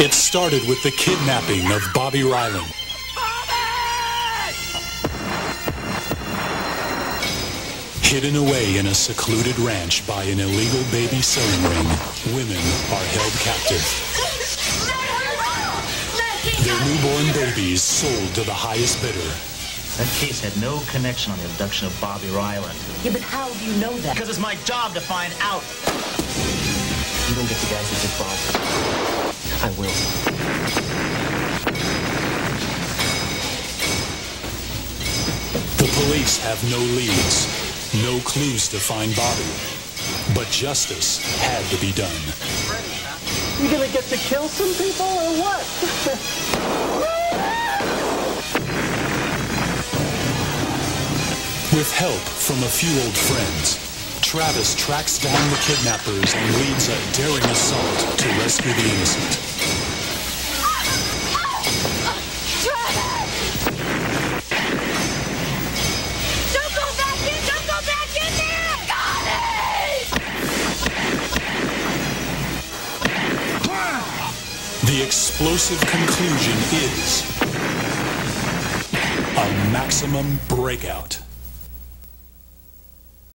It started with the kidnapping of Bobbi Ryland. Hidden away in a secluded ranch by an illegal baby selling ring, women are held captive. Their newborn babies sold to the highest bidder. That case had no connection on the abduction of Bobbi Ryland. Yeah, but how do you know that? Because it's my job to find out. You don't get the guys who did Bob. I will. The police have no leads, no clues to find Bobbi. But justice had to be done. You gonna get to kill some people or what? With help from a few old friends, Travis tracks down the kidnappers and leads a daring assault to rescue the innocent. The explosive conclusion is a maximum breakout.